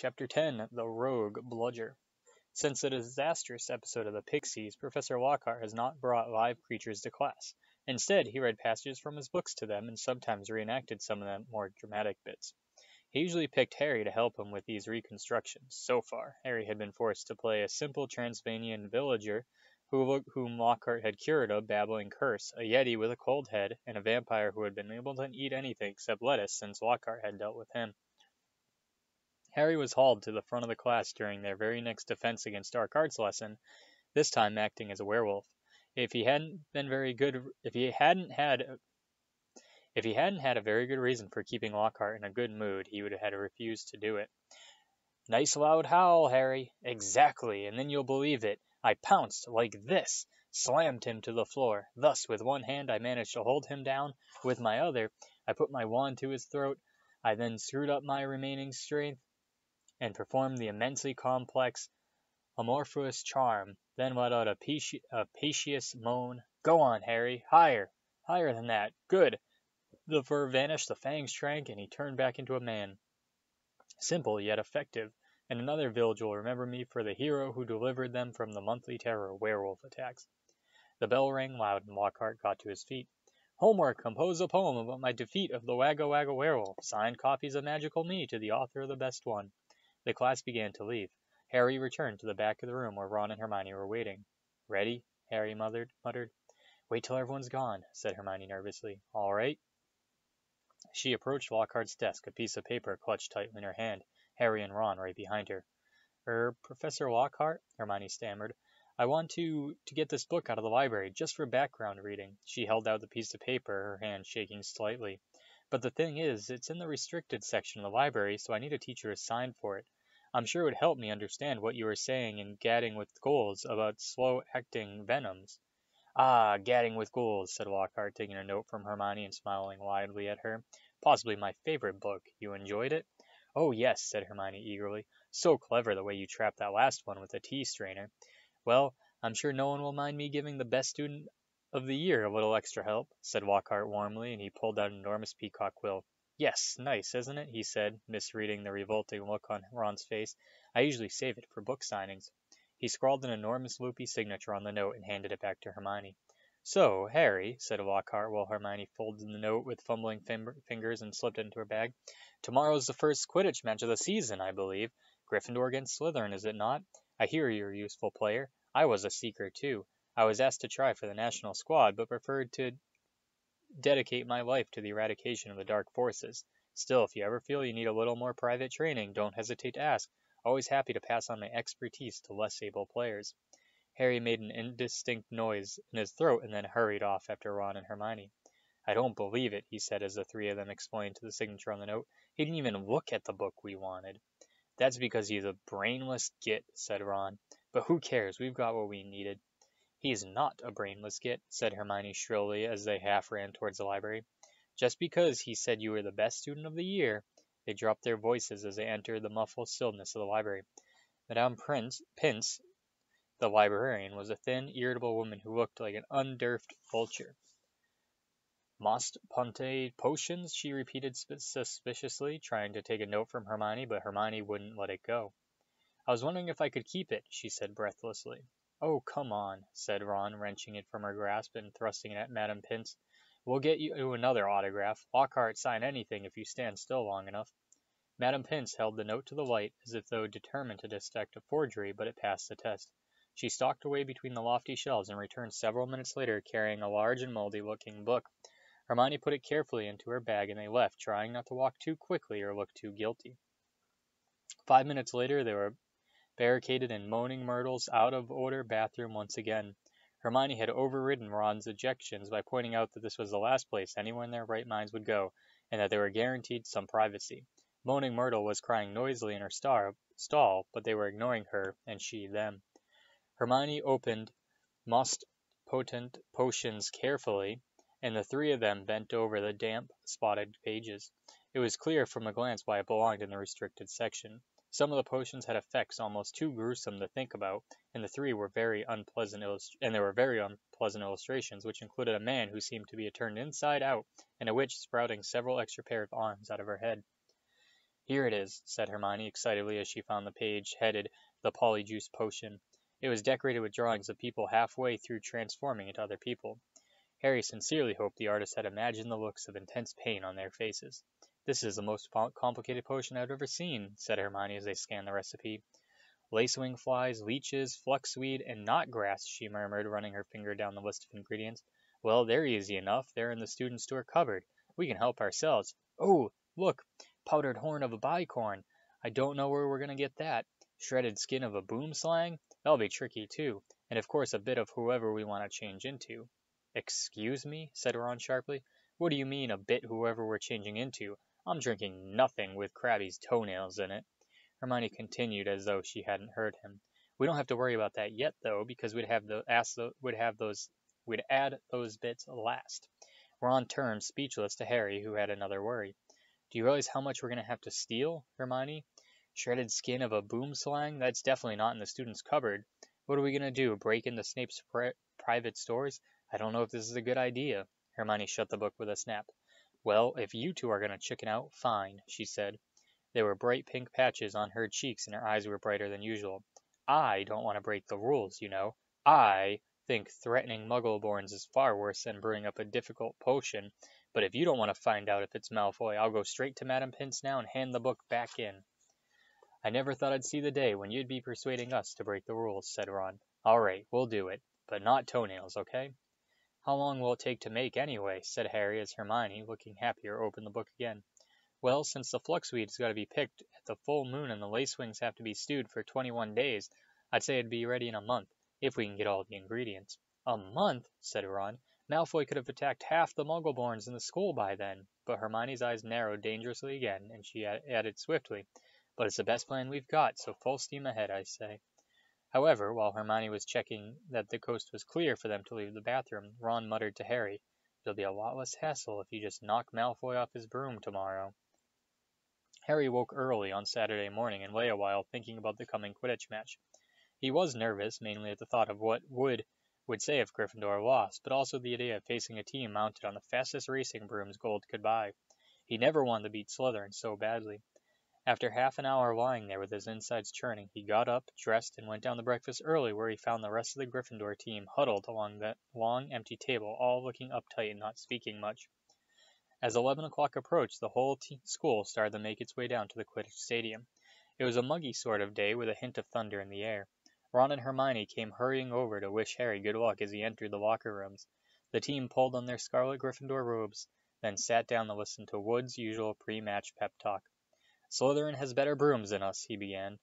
Chapter 10 The Rogue Bludger. Since the disastrous episode of the Pixies, Professor Lockhart has not brought live creatures to class. Instead, he read passages from his books to them and sometimes reenacted some of the more dramatic bits. He usually picked Harry to help him with these reconstructions. So far, Harry had been forced to play a simple Transylvanian villager who, whom Lockhart had cured of babbling curse, a yeti with a cold head, and a vampire who had been able to eat anything except lettuce since Lockhart had dealt with him. Harry was hauled to the front of the class during their very next defense against dark arts lesson, this time acting as a werewolf. If he hadn't been very good, if he hadn't had, if he hadn't had a very good reason for keeping Lockhart in a good mood, he would have refused to do it. Nice loud howl, Harry. Exactly, and then you'll believe it. I pounced like this, slammed him to the floor. Thus, with one hand, I managed to hold him down. With my other, I put my wand to his throat. I then screwed up my remaining strength and performed the immensely complex Homorphus Charm, then let out a, a piteous moan. Go on, Harry. Higher. Higher than that. Good. The fur vanished, the fangs shrank, and he turned back into a man. Simple, yet effective and another village will remember me for the hero who delivered them from the monthly terror werewolf attacks. The bell rang loud, and Lockhart got to his feet. Homework! Compose a poem about my defeat of the Wagga Wagga werewolf. Signed copies of Magical Me to the author of the best one. The class began to leave. Harry returned to the back of the room where Ron and Hermione were waiting. Ready? Harry muttered. Wait till everyone's gone, said Hermione nervously. All right. She approached Lockhart's desk, a piece of paper clutched tightly in her hand. Harry and Ron right behind her. Er, Professor Lockhart, Hermione stammered. I want to to get this book out of the library, just for background reading. She held out the piece of paper, her hand shaking slightly. But the thing is, it's in the restricted section of the library, so I need a teacher assigned for it. I'm sure it would help me understand what you were saying in Gadding with Ghouls about slow-acting venoms. Ah, Gadding with Ghouls, said Lockhart, taking a note from Hermione and smiling widely at her. Possibly my favorite book. You enjoyed it? "Oh, yes," said Hermione eagerly. "So clever the way you trapped that last one with the tea strainer. Well, I'm sure no one will mind me giving the best student of the year a little extra help," said Lockhart warmly, and he pulled out an enormous peacock quill. "Yes, nice, isn't it?" he said, misreading the revolting look on Ron's face. "I usually save it for book signings." He scrawled an enormous loopy signature on the note and handed it back to Hermione. "So, Harry," said Lockhart, while Hermione folded the note with fumbling fingers and slipped it into her bag, "tomorrow's the first Quidditch match of the season, I believe. Gryffindor against Slytherin, is it not? I hear you're a useful player. I was a seeker, too. I was asked to try for the national squad, but preferred to dedicate my life to the eradication of the dark forces. Still, if you ever feel you need a little more private training, don't hesitate to ask. Always happy to pass on my expertise to less able players." Harry made an indistinct noise in his throat and then hurried off after Ron and Hermione. I don't believe it, he said as the three of them explained to the signature on the note. He didn't even look at the book we wanted. That's because he's a brainless git, said Ron. But who cares? We've got what we needed. He's not a brainless git, said Hermione shrilly as they half ran towards the library. Just because he said you were the best student of the year. They dropped their voices as they entered the muffled stillness of the library. Madame Prince, Pince the librarian was a thin, irritable woman who looked like an underfed vulture. Moste Potente Potions, she repeated suspiciously, trying to take a note from Hermione, but Hermione wouldn't let it go. I was wondering if I could keep it, she said breathlessly. Oh, come on, said Ron, wrenching it from her grasp and thrusting it at Madame Pince. We'll get you another autograph. Lockhart sign anything if you stand still long enough. Madame Pince held the note to the light as if though determined to detect a forgery, but it passed the test. She stalked away between the lofty shelves and returned several minutes later carrying a large and moldy-looking book. Hermione put it carefully into her bag and they left, trying not to walk too quickly or look too guilty. Five minutes later, they were barricaded in Moaning Myrtle's out-of-order bathroom once again. Hermione had overridden Ron's objections by pointing out that this was the last place anyone in their right minds would go, and that they were guaranteed some privacy. Moaning Myrtle was crying noisily in her star stall, but they were ignoring her, and she them. Hermione opened most potent potions carefully, and the three of them bent over the damp, spotted pages. It was clear from a glance why it belonged in the restricted section. Some of the potions had effects almost too gruesome to think about, and the three were very unpleasant and there were very unpleasant illustrations, which included a man who seemed to be turned inside out, and a witch sprouting several extra pair of arms out of her head. Here it is, said Hermione excitedly as she found the page headed The Polyjuice Potion. It was decorated with drawings of people halfway through transforming into other people. Harry sincerely hoped the artist had imagined the looks of intense pain on their faces. This is the most complicated potion I've ever seen, said Hermione as they scanned the recipe. Lacewing flies, leeches, fluxweed, and knotgrass, she murmured, running her finger down the list of ingredients. Well, they're easy enough. They're in the student store cupboard. We can help ourselves. Oh, look, powdered horn of a bicorn. I don't know where we're going to get that. Shredded skin of a boomslang? That'll be tricky, too. And of course a bit of whoever we want to change into. Excuse me? said Ron sharply. What do you mean, a bit whoever we're changing into? I'm drinking nothing with Crabbe's toenails in it. Hermione continued as though she hadn't heard him. We don't have to worry about that yet, though, because we'd have the ask the, would have those we'd add those bits last. Ron turned, speechless, to Harry, who had another worry. Do you realize how much we're going to have to steal, Hermione? Shredded skin of a boomslang? That's definitely not in the student's cupboard. What are we going to do? Break into Snape's pri private stores? I don't know if this is a good idea. Hermione shut the book with a snap. Well, if you two are going to chicken out, fine, she said. There were bright pink patches on her cheeks and her eyes were brighter than usual. I don't want to break the rules, you know. I think threatening Muggleborns is far worse than brewing up a difficult potion, but if you don't want to find out if it's Malfoy, I'll go straight to Madame Pince now and hand the book back in. I never thought I'd see the day when you'd be persuading us to break the rules, said Ron. All right, we'll do it, but not toenails, okay? How long will it take to make, anyway? said Harry as Hermione, looking happier, opened the book again. Well, since the fluxweed's got to be picked at the full moon and the lacewings have to be stewed for 21 days, I'd say it'd be ready in a month, if we can get all the ingredients. A month? said Ron. Malfoy could have attacked half the Muggleborns in the school by then. But Hermione's eyes narrowed dangerously again, and she added swiftly, But it's the best plan we've got, so full steam ahead, I say. However, while Hermione was checking that the coast was clear for them to leave the bathroom, Ron muttered to Harry, It'll be a lot less hassle if you just knock Malfoy off his broom tomorrow. Harry woke early on Saturday morning and lay a while thinking about the coming Quidditch match. He was nervous, mainly at the thought of what Wood would say if Gryffindor lost, but also the idea of facing a team mounted on the fastest racing brooms gold could buy. He never wanted to beat Slytherin so badly. After half an hour lying there with his insides churning, he got up, dressed, and went down to breakfast early where he found the rest of the Gryffindor team huddled along that long, empty table, all looking uptight and not speaking much. As 11 o'clock approached, the whole school started to make its way down to the Quidditch Stadium. It was a muggy sort of day with a hint of thunder in the air. Ron and Hermione came hurrying over to wish Harry good luck as he entered the locker rooms. The team pulled on their scarlet Gryffindor robes, then sat down to listen to Wood's usual pre-match pep talk. Slytherin has better brooms than us, he began.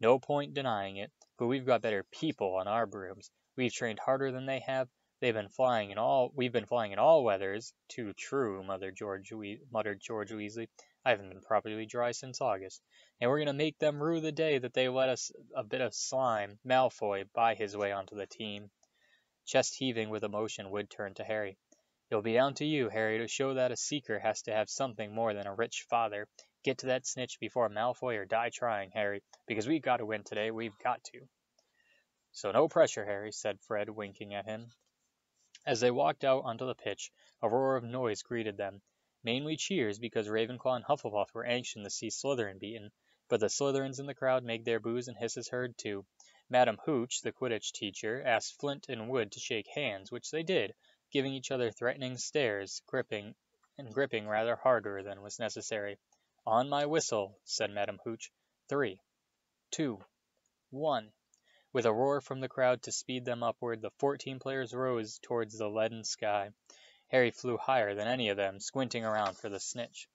No point denying it, but we've got better people on our brooms. We've trained harder than they have, They've been flying in all. We've been flying in all weathers. Too true, Mother George. Muttered George Weasley. I haven't been properly dry since August, and we're gonna make them rue the day that they let us a bit of slime, Malfoy, buy his way onto the team. Chest heaving with emotion, Wood turned to Harry. It'll be down to you, Harry, to show that a seeker has to have something more than a rich father. Get to that snitch before Malfoy or die trying, Harry, because we've got to win today. We've got to. So no pressure, Harry, said Fred, winking at him. As they walked out onto the pitch, a roar of noise greeted them, mainly cheers because Ravenclaw and Hufflepuff were anxious to see Slytherin beaten, but the Slytherins in the crowd made their boos and hisses heard too. Madam Hooch, the Quidditch teacher, asked Flint and Wood to shake hands, which they did, giving each other threatening stares, gripping and gripping rather harder than was necessary. On my whistle, said Madam Hooch. Three, two, one. With a roar from the crowd to speed them upward, the fourteen players rose towards the leaden sky. Harry flew higher than any of them, squinting around for the snitch.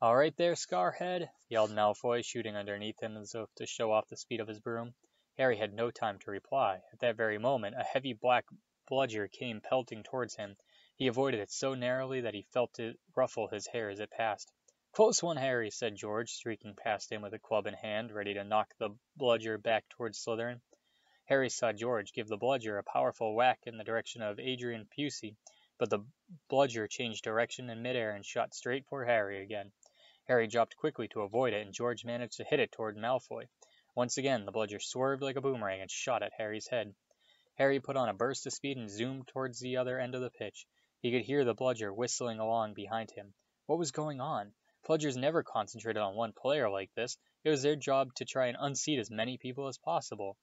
All right there, Scarhead, yelled Malfoy, shooting underneath him as if to show off the speed of his broom. Harry had no time to reply. At that very moment, a heavy black bludger came pelting towards him. He avoided it so narrowly that he felt it ruffle his hair as it passed. Close one, Harry, said George, streaking past him with a club in hand, ready to knock the bludger back towards Slytherin. Harry saw George give the bludger a powerful whack in the direction of Adrian Pusey, but the bludger changed direction in midair and shot straight for Harry again. Harry dropped quickly to avoid it, and George managed to hit it toward Malfoy. Once again, the bludger swerved like a boomerang and shot at Harry's head. Harry put on a burst of speed and zoomed towards the other end of the pitch. He could hear the bludger whistling along behind him. What was going on? Bludgers never concentrated on one player like this. It was their job to try and unseat as many people as possible.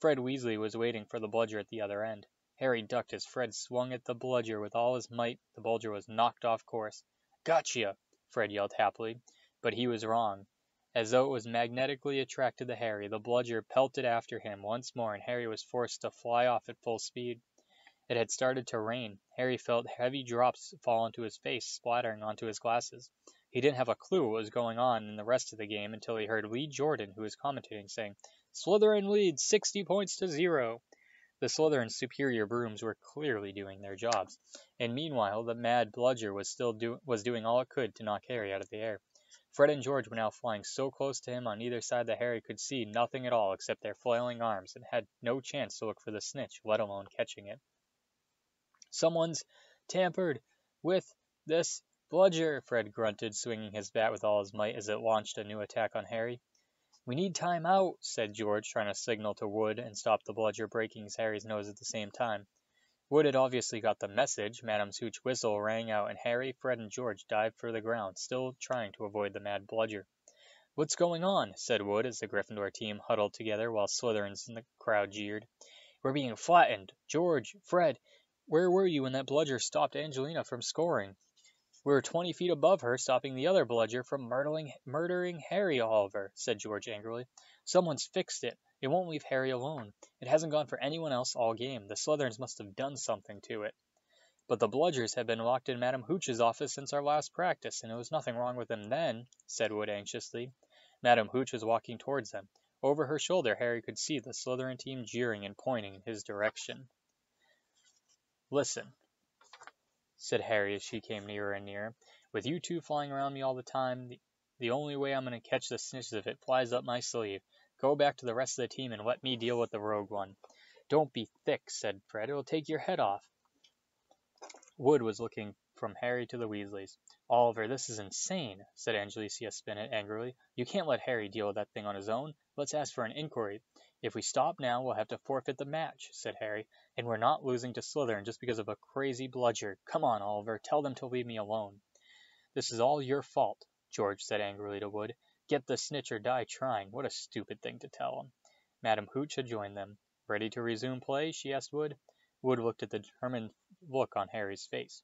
Fred Weasley was waiting for the bludger at the other end. Harry ducked as Fred swung at the bludger with all his might. The bludger was knocked off course. Gotcha! Fred yelled happily, but he was wrong. As though it was magnetically attracted to Harry, the bludger pelted after him once more, and Harry was forced to fly off at full speed. It had started to rain. Harry felt heavy drops fall into his face, splattering onto his glasses. He didn't have a clue what was going on in the rest of the game until he heard Lee Jordan, who was commentating, saying, Slytherin leads 60 points to zero. The Slytherin's superior brooms were clearly doing their jobs, and meanwhile the mad bludger was still do- was doing all it could to knock Harry out of the air. Fred and George were now flying so close to him on either side that Harry could see nothing at all except their flailing arms, and had no chance to look for the snitch, let alone catching it. Someone's tampered with this bludger, Fred grunted, swinging his bat with all his might as it launched a new attack on Harry. We need time out, said George, trying to signal to Wood and stop the bludger breaking Harry's nose at the same time. Wood had obviously got the message. Madame's hooch whistle rang out, and Harry, Fred, and George dived for the ground, still trying to avoid the mad bludger. What's going on? said Wood as the Gryffindor team huddled together while Slytherins in the crowd jeered. We're being flattened. George, Fred, where were you when that bludger stopped Angelina from scoring? We were twenty feet above her, stopping the other bludger from murdering, murdering Harry Oliver, said George angrily. Someone's fixed it. It won't leave Harry alone. It hasn't gone for anyone else all game. The Slytherins must have done something to it. But the bludgers have been locked in Madame Hooch's office since our last practice, and there was nothing wrong with them then, said Wood anxiously. Madame Hooch was walking towards them. Over her shoulder, Harry could see the Slytherin team jeering and pointing in his direction. Listen, said Harry as she came nearer and nearer. With you two flying around me all the time, the, only way I'm going to catch the snitch is if it flies up my sleeve. Go back to the rest of the team and let me deal with the rogue one. Don't be thick, said Fred. It'll take your head off. Wood was looking from Harry to the Weasleys. Oliver, this is insane, said Angelica Spinnet angrily. You can't let Harry deal with that thing on his own. Let's ask for an inquiry. If we stop now, we'll have to forfeit the match, said Harry. And we're not losing to Slytherin just because of a crazy bludger. Come on, Oliver, tell them to leave me alone. This is all your fault, George said angrily to Wood. Get the snitch or die trying. What a stupid thing to tell him. Madame Hooch had joined them. Ready to resume play? she asked Wood. Wood looked at the determined look on Harry's face.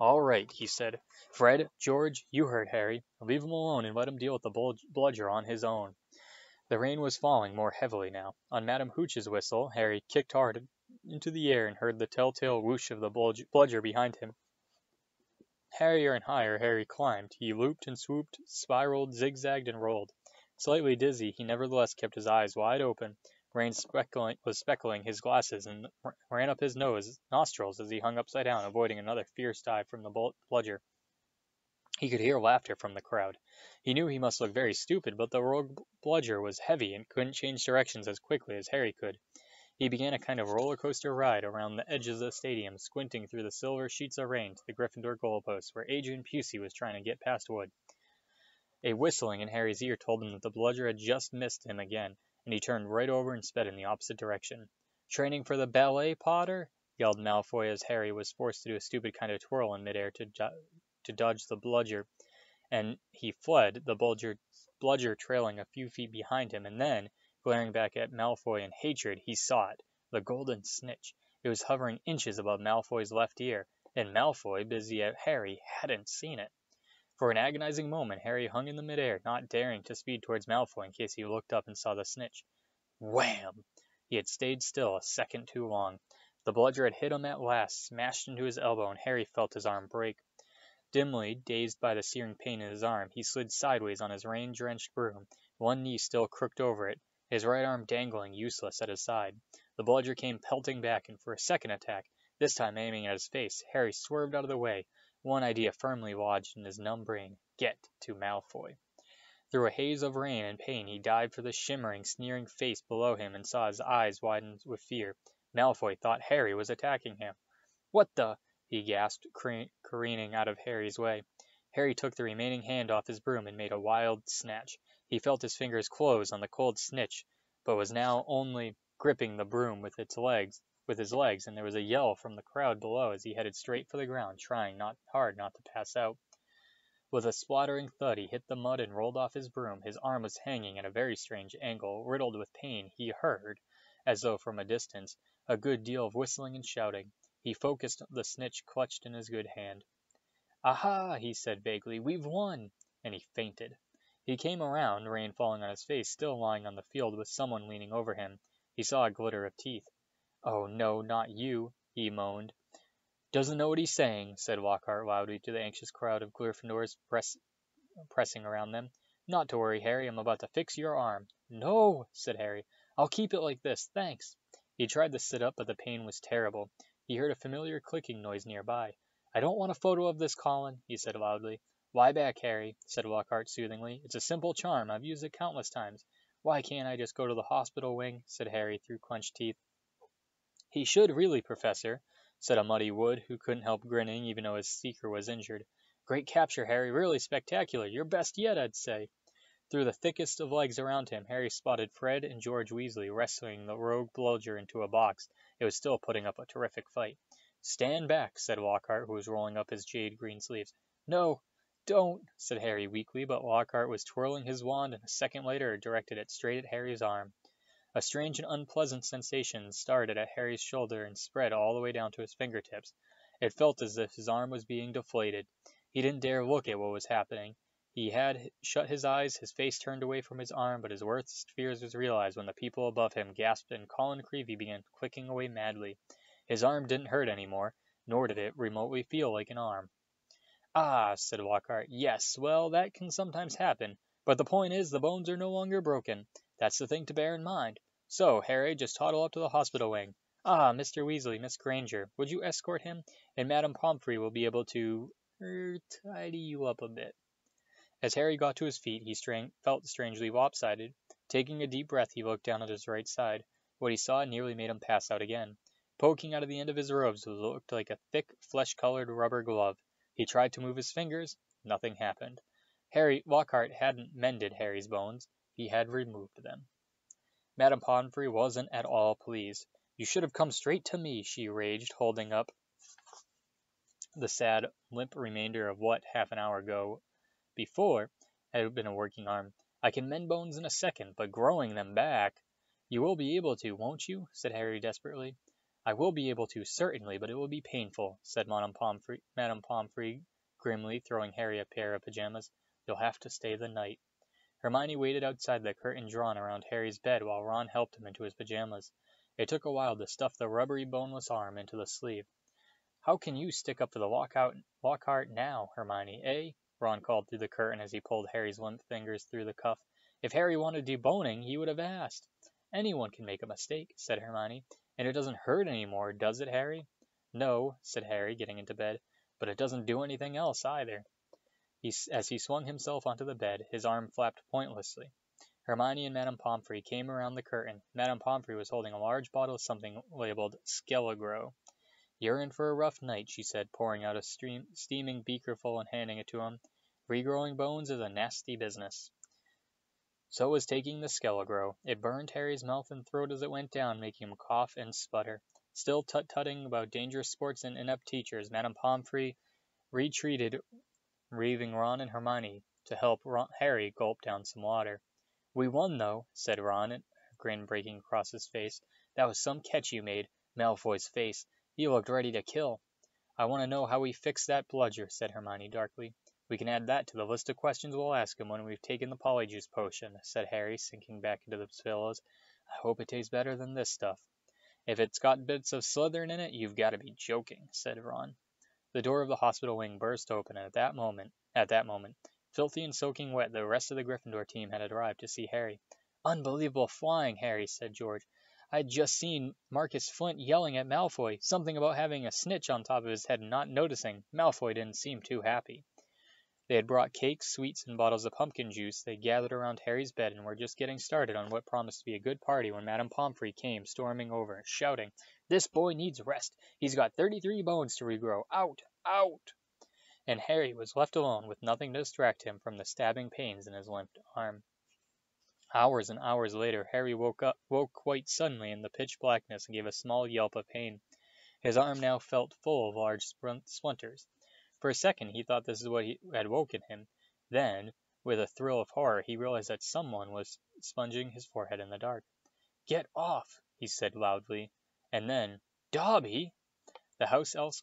All right, he said. Fred, George, you heard Harry. Leave him alone and let him deal with the bludger on his own. The rain was falling more heavily now. On Madame Hooch's whistle, Harry kicked hard into the air and heard the telltale whoosh of the bludger behind him. Higher and higher Harry climbed. He looped and swooped, spiraled, zigzagged, and rolled. Slightly dizzy, he nevertheless kept his eyes wide open. Rain speckling, was speckling his glasses and ran up his nose, nostrils as he hung upside down, avoiding another fierce dive from the bludger. He could hear laughter from the crowd. He knew he must look very stupid, but the rogue bludger was heavy and couldn't change directions as quickly as Harry could. He began a kind of roller coaster ride around the edges of the stadium, squinting through the silver sheets of rain to the Gryffindor goalpost, where Adrian Pusey was trying to get past Wood. A whistling in Harry's ear told him that the bludger had just missed him again, and he turned right over and sped in the opposite direction. Training for the ballet, Potter? yelled Malfoy as Harry was forced to do a stupid kind of twirl in midair to to dodge the bludger, and he fled, the bludger, bludger trailing a few feet behind him, and then, glaring back at Malfoy in hatred, he saw it, the golden snitch. It was hovering inches above Malfoy's left ear, and Malfoy, busy at Harry, hadn't seen it. For an agonizing moment, Harry hung in the midair, not daring to speed towards Malfoy in case he looked up and saw the snitch. Wham! He had stayed still a second too long. The bludger had hit him at last, smashed into his elbow, and Harry felt his arm break. Dimly, dazed by the searing pain in his arm, he slid sideways on his rain-drenched broom, one knee still crooked over it, his right arm dangling useless at his side. The bludger came pelting back, and for a second attack, this time aiming at his face, Harry swerved out of the way, one idea firmly lodged in his numb brain get to Malfoy. Through a haze of rain and pain he dived for the shimmering, sneering face below him and saw his eyes widen with fear. Malfoy thought Harry was attacking him. What the? He gasped, careening out of Harry's way. Harry took the remaining hand off his broom and made a wild snatch. He felt his fingers close on the cold snitch, but was now only gripping the broom with its legs with his legs, and there was a yell from the crowd below as he headed straight for the ground, trying not hard not to pass out. With a splattering thud he hit the mud and rolled off his broom. His arm was hanging at a very strange angle. Riddled with pain, he heard, as though from a distance, a good deal of whistling and shouting. He focused the snitch clutched in his good hand. "Aha!" he said vaguely. "We've won!" And he fainted. He came around, rain falling on his face, still lying on the field with someone leaning over him. He saw a glitter of teeth. "Oh, no, not you!" he moaned. "Doesn't know what he's saying," said Lockhart loudly to the anxious crowd of Gryffindors press, pressing around them. "Not to worry, Harry. I'm about to fix your arm." "No!" said Harry. "I'll keep it like this, thanks." He tried to sit up, but the pain was terrible. He heard a familiar clicking noise near by. "I don't want a photo of this, Colin," he said loudly. "Lie back, Harry," said Lockhart soothingly. "It's a simple charm. I've used it countless times." "Why can't I just go to the hospital wing?" said Harry through clenched teeth. "He should really, Professor," said a muddy Wood, who couldn't help grinning even though his seeker was injured. "Great capture, Harry. Really spectacular. Your best yet, I'd say." Through the thickest of legs around him, Harry spotted Fred and George Weasley wrestling the rogue Bludger into a box. It was still putting up a terrific fight. "Stand back," said Lockhart, who was rolling up his jade green sleeves. "No, don't!" said Harry weakly, but Lockhart was twirling his wand and a second later directed it straight at Harry's arm. A strange and unpleasant sensation started at Harry's shoulder and spread all the way down to his fingertips. It felt as if his arm was being deflated. He didn't dare look at what was happening. He had shut his eyes, his face turned away from his arm, but his worst fears was realized when the people above him gasped and Colin Creevey began clicking away madly. His arm didn't hurt any more, nor did it remotely feel like an arm. "Ah," said Lockhart. "Yes. Well, that can sometimes happen. But the point is the bones are no longer broken. That's the thing to bear in mind. So, Harry, just toddle up to the hospital wing. Ah, Mr. Weasley, Miss Granger, would you escort him? And Madame Pomfrey will be able to er, tidy you up a bit." As Harry got to his feet he felt strangely lopsided. Taking a deep breath he looked down at his right side. What he saw nearly made him pass out again. Poking out of the end of his robes looked like a thick, flesh-colored rubber glove. He tried to move his fingers. Nothing happened. Harry Lockhart hadn't mended Harry's bones. He had removed them. Madame Pomfrey wasn't at all pleased. You should have come straight to me, she raged, holding up the sad, limp remainder of what, half an hour ago before, had been a working arm. I can mend bones in a second, but growing them back... You will be able to, won't you? said Harry desperately. "I will be able to, certainly, but it will be painful," said Madame Pomfrey, grimly, throwing Harry a pair of pajamas. "You'll have to stay the night." Hermione waited outside the curtain drawn around Harry's bed while Ron helped him into his pajamas. It took a while to stuff the rubbery, boneless arm into the sleeve. "How can you stick up for the Lockhart now, Hermione, eh?" Ron called through the curtain as he pulled Harry's limp fingers through the cuff. "If Harry wanted deboning, he would have asked." "Anyone can make a mistake," said Hermione. And it doesn't hurt any more, does it, Harry? No, said Harry, getting into bed, but it doesn't do anything else either. He, as he swung himself onto the bed, his arm flapped pointlessly. Hermione and Madame Pomfrey came around the curtain. Madame Pomfrey was holding a large bottle of something labeled Skele-Gro. You're in for a rough night, she said, pouring out a stream, steaming beakerful and handing it to him. Regrowing bones is a nasty business. So was taking the Skele-Gro. It burned Harry's mouth and throat as it went down, making him cough and sputter. Still tut-tutting about dangerous sports and inept teachers, Madame Pomfrey retreated, leaving Ron and Hermione to help Harry gulp down some water. "We won, though," said Ron, a grin breaking across his face. "That was some catch you made. Malfoy's face. He looked ready to kill." "I want to know how we fixed that bludger," said Hermione darkly. "We can add that to the list of questions we'll ask him when we've taken the Polyjuice Potion," said Harry, sinking back into the pillows. "I hope it tastes better than this stuff." "If it's got bits of Slytherin in it, you've got to be joking," said Ron. The door of the hospital wing burst open, and at that moment, at that moment, filthy and soaking wet, the rest of the Gryffindor team had arrived to see Harry. "Unbelievable flying, Harry," said George. "I'd just seen Marcus Flint yelling at Malfoy, something about having a snitch on top of his head and not noticing. Malfoy didn't seem too happy." They had brought cakes, sweets, and bottles of pumpkin juice. They gathered around Harry's bed and were just getting started on what promised to be a good party when Madame Pomfrey came storming over, shouting, "This boy needs rest. He's got thirty-three bones to regrow. Out! Out!" And Harry was left alone with nothing to distract him from the stabbing pains in his limp arm. Hours and hours later, Harry woke up, woke quite suddenly in the pitch blackness and gave a small yelp of pain. His arm now felt full of large splinters. For a second he thought this was what had woken him. Then, with a thrill of horror, he realized that someone was sponging his forehead in the dark. "Get off!" he said loudly, and then, "Dobby!" The house elf's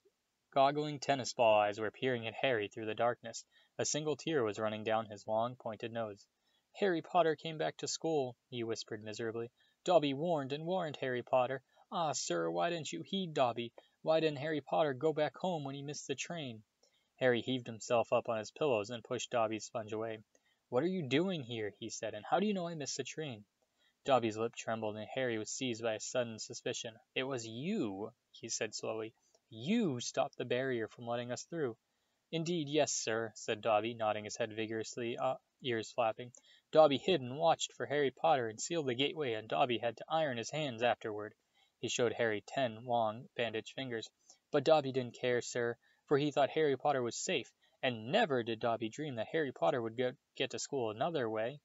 goggling tennis ball eyes were peering at Harry through the darkness. A single tear was running down his long, pointed nose. "Harry Potter came back to school," he whispered miserably. "Dobby warned and warned Harry Potter. Ah, sir, why didn't you heed Dobby? Why didn't Harry Potter go back home when he missed the train?" Harry heaved himself up on his pillows and pushed Dobby's sponge away. "What are you doing here?" he said, "and how do you know I missed the train?" Dobby's lip trembled, and Harry was seized by a sudden suspicion. "It was you," he said slowly. "You stopped the barrier from letting us through." "Indeed, yes, sir," said Dobby, nodding his head vigorously, uh, ears flapping. Dobby hid and watched for Harry Potter and sealed the gateway, and Dobby had to iron his hands afterward. He showed Harry ten long, bandaged fingers. But Dobby didn't care, sir, for he thought Harry Potter was safe, and never did Dobby dream that Harry Potter would get, get to school another way.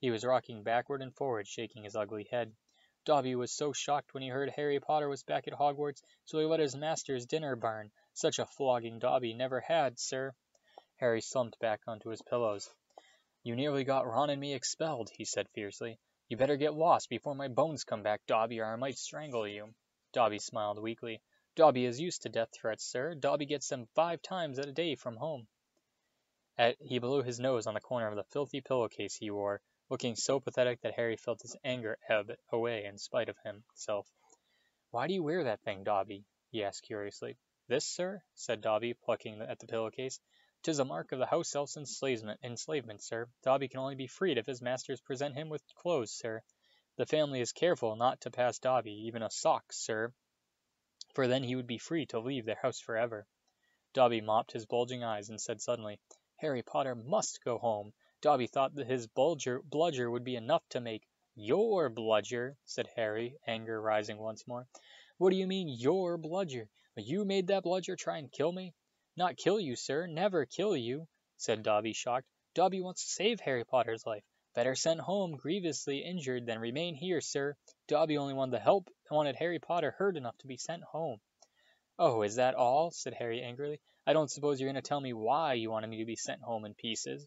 He was rocking backward and forward, shaking his ugly head. Dobby was so shocked when he heard Harry Potter was back at Hogwarts, so he let his master's dinner burn. Such a flogging Dobby never had, sir. Harry slumped back onto his pillows. You nearly got Ron and me expelled, he said fiercely. You better get lost before my bones come back, Dobby, or I might strangle you. Dobby smiled weakly. Dobby is used to death threats, sir. Dobby gets them five times a day from home. He blew his nose on the corner of the filthy pillowcase he wore, looking so pathetic that Harry felt his anger ebb away in spite of himself. "Why do you wear that thing, Dobby?" he asked curiously. "This, sir?" said Dobby, plucking at the pillowcase. "'Tis a mark of the house elf's enslavement, enslavement, sir. Dobby can only be freed if his masters present him with clothes, sir. The family is careful not to pass Dobby even a sock, sir, for then he would be free to leave their house forever." Dobby mopped his bulging eyes and said suddenly, "Harry Potter must go home. Dobby thought that his bulger, bludger would be enough to make your bludger, said Harry, anger rising once more. What do you mean, your bludger? You made that bludger try and kill me? Not kill you, sir, never kill you, said Dobby, shocked. Dobby wants to save Harry Potter's life. Better sent home grievously injured than remain here, sir. Dobby only wanted the help, wanted Harry Potter hurt enough to be sent home. Oh, is that all? said Harry angrily. I don't suppose you're going to tell me why you wanted me to be sent home in pieces.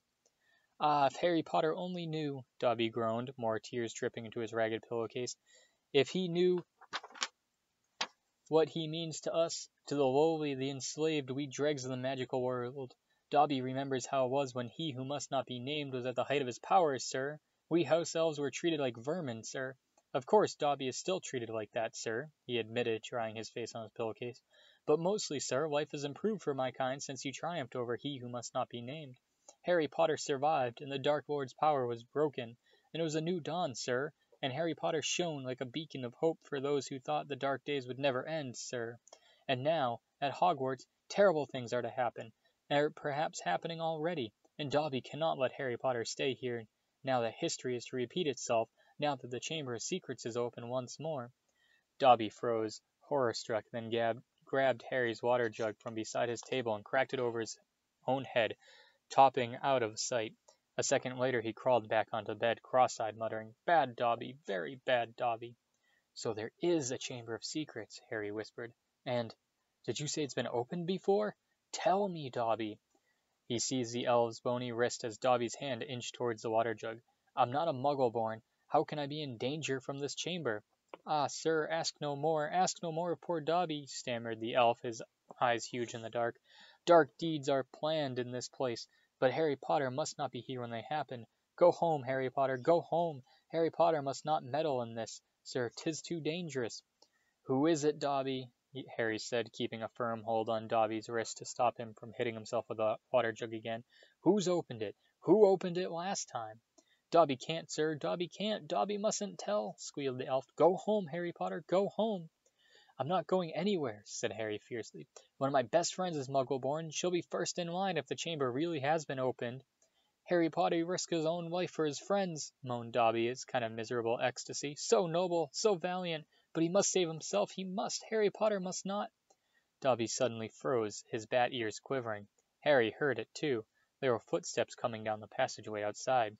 Ah, if Harry Potter only knew, Dobby groaned, more tears dripping into his ragged pillowcase. If he knew what he means to us, to the lowly, the enslaved, we dregs of the magical world. Dobby remembers how it was when he who must not be named was at the height of his powers, sir. We house elves were treated like vermin, sir. Of course, Dobby is still treated like that, sir, he admitted, drying his face on his pillowcase. But mostly, sir, life has improved for my kind since you triumphed over he who must not be named. Harry Potter survived, and the Dark Lord's power was broken, and it was a new dawn, sir, and Harry Potter shone like a beacon of hope for those who thought the dark days would never end, sir. And now, at Hogwarts, terrible things are to happen, are perhaps happening already, and Dobby cannot let Harry Potter stay here now that history is to repeat itself, now that the Chamber of Secrets is open once more. Dobby froze, horror-struck, then gab- grabbed Harry's water jug from beside his table and cracked it over his own head, topping out of sight. A second later he crawled back onto bed, cross-eyed, muttering, "Bad Dobby, very bad Dobby." "So there is a Chamber of Secrets," Harry whispered. "And did you say it's been opened before? Tell me, Dobby." He seized the elf's bony wrist as Dobby's hand inched towards the water jug. "I'm not a muggle born. How can I be in danger from this chamber?" "Ah, sir, ask no more, ask no more of poor Dobby," stammered the elf, his eyes huge in the dark. Dark deeds are planned in this place, but Harry Potter must not be here when they happen. Go home, Harry Potter, go home. Harry Potter must not meddle in this, sir. 'Tis too dangerous." "Who is it, Dobby?" Harry said, keeping a firm hold on Dobby's wrist to stop him from hitting himself with the water jug again. "Who's opened it? Who opened it last time?" "Dobby can't, sir. Dobby can't. Dobby mustn't tell," squealed the elf. "Go home, Harry Potter, go home." "I'm not going anywhere," said Harry fiercely. "One of my best friends is Muggleborn. She'll be first in line if the chamber really has been opened." "Harry Potter risked his own life for his friends," moaned Dobby in kind of miserable ecstasy. "So noble, so valiant! But he must save himself, he must! Harry Potter must not!" Dobby suddenly froze, his bat ears quivering. Harry heard it, too. There were footsteps coming down the passageway outside.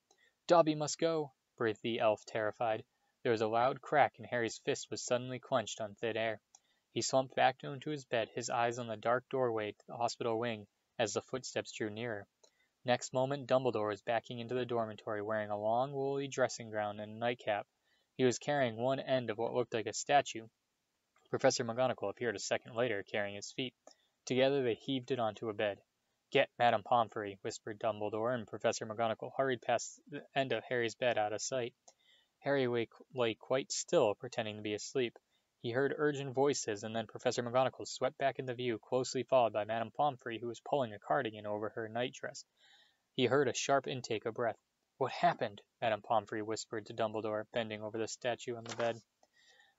"Dobby must go!" breathed the elf, terrified. There was a loud crack and Harry's fist was suddenly clenched on thin air. He slumped back into his bed, his eyes on the dark doorway to the hospital wing, as the footsteps drew nearer. Next moment Dumbledore was backing into the dormitory wearing a long woolly dressing gown and a nightcap. He was carrying one end of what looked like a statue. Professor McGonagall appeared a second later, carrying his feet. Together they heaved it onto a bed. Get Madame Pomfrey, whispered Dumbledore, and Professor McGonagall hurried past the end of Harry's bed out of sight. Harry lay, quite still, pretending to be asleep. He heard urgent voices, and then Professor McGonagall swept back into view, closely followed by Madame Pomfrey, who was pulling a cardigan over her nightdress. He heard a sharp intake of breath. What happened? Madame Pomfrey whispered to Dumbledore, bending over the statue on the bed.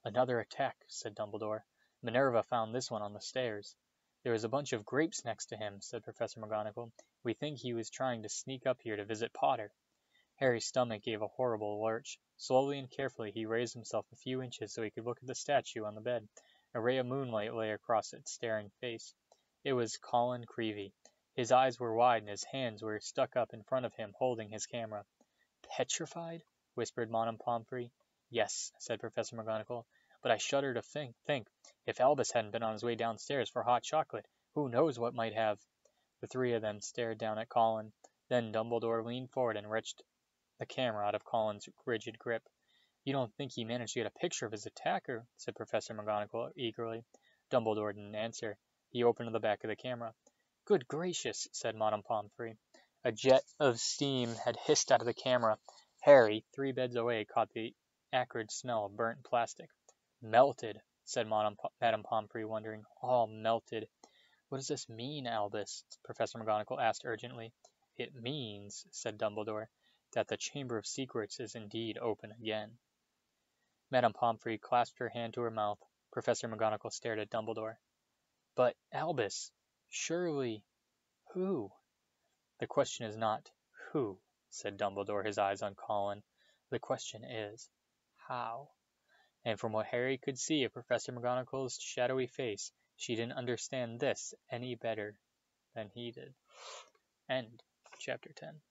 Another attack, said Dumbledore. Minerva found this one on the stairs. There was a bunch of grapes next to him, said Professor McGonagall. We think he was trying to sneak up here to visit Potter. Harry's stomach gave a horrible lurch. Slowly and carefully he raised himself a few inches so he could look at the statue on the bed. A ray of moonlight lay across its staring face. It was Colin Creevey. His eyes were wide and his hands were stuck up in front of him, holding his camera. Petrified? whispered Madame Pomfrey. Yes, said Professor McGonagall, but I shudder to think, think, if Albus hadn't been on his way downstairs for hot chocolate, who knows what might have. The three of them stared down at Colin. Then Dumbledore leaned forward and wrenched the camera out of Colin's rigid grip. You don't think he managed to get a picture of his attacker? said Professor McGonagall eagerly. Dumbledore didn't answer. He opened the back of the camera. Good gracious, said Madame Pomfrey. A jet of steam had hissed out of the camera. Harry, three beds away, caught the acrid smell of burnt plastic. Melted, said Madame, Madame Pomfrey, wondering. All melted. What does this mean, Albus? Professor McGonagall asked urgently. It means, said Dumbledore, that the Chamber of Secrets is indeed open again. Madame Pomfrey clasped her hand to her mouth. Professor McGonagall stared at Dumbledore. But, Albus, Surely, who? The question is not who, said Dumbledore, his eyes on Colin. The question is how. And from what Harry could see of Professor McGonagall's shadowy face, she didn't understand this any better than he did. End chapter 10.